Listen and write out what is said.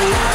谢谢